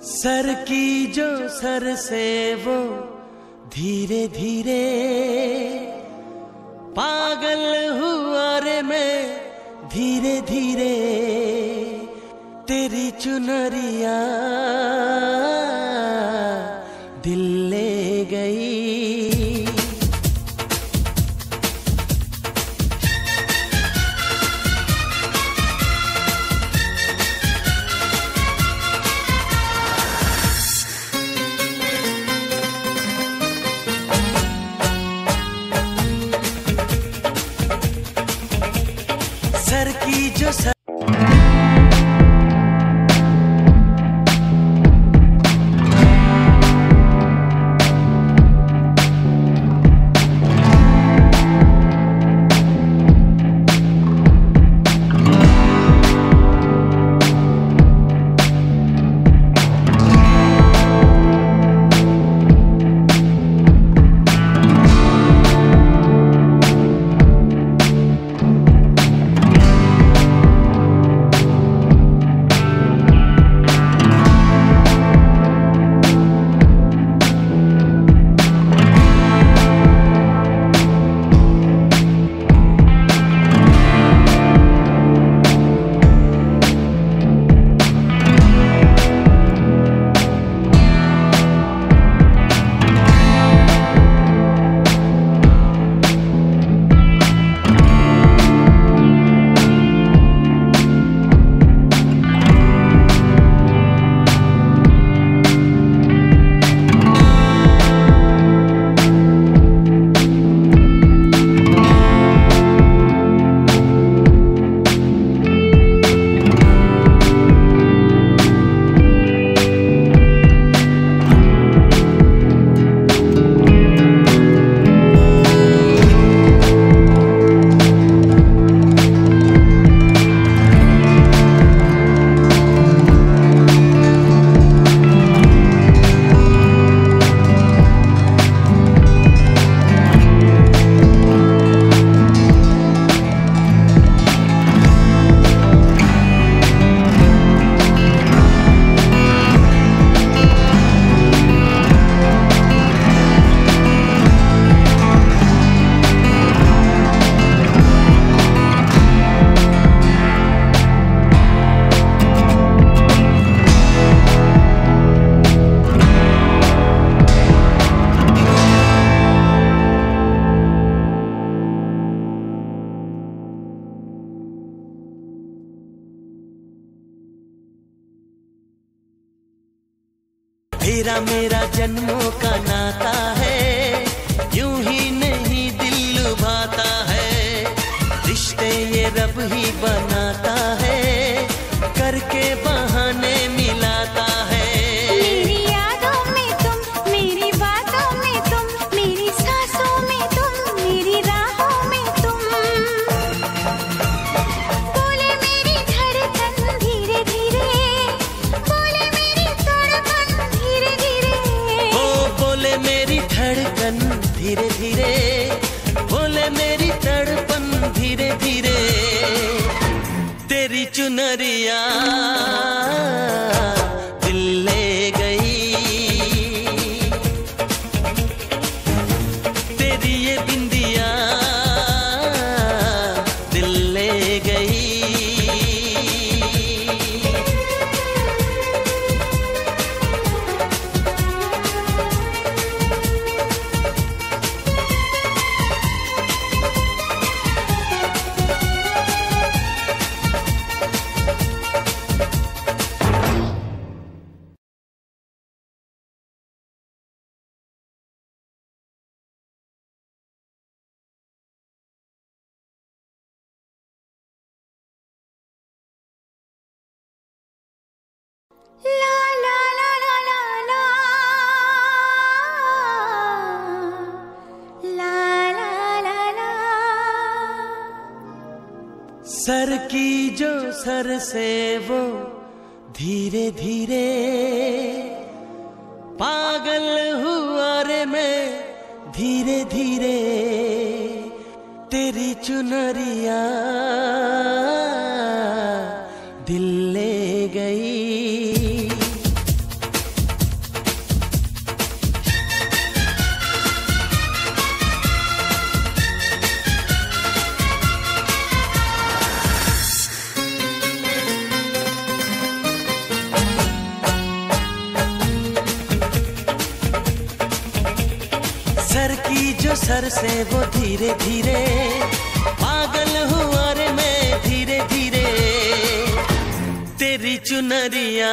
जो सर से वो धीरे धीरे पागल हुआ रे मैं धीरे धीरे तेरी चुनरिया just तेरा मेरा जन्मों का नाता है, यूँ ही नहीं दिल लुभाता है। रिश्ते ये रब ही बनाता जो सर से वो धीरे धीरे पागल हुआ रे मैं धीरे धीरे तेरी चुनरिया दिल जो सर से वो धीरे धीरे पागल हुआ रे मैं धीरे धीरे। तेरी चुनरिया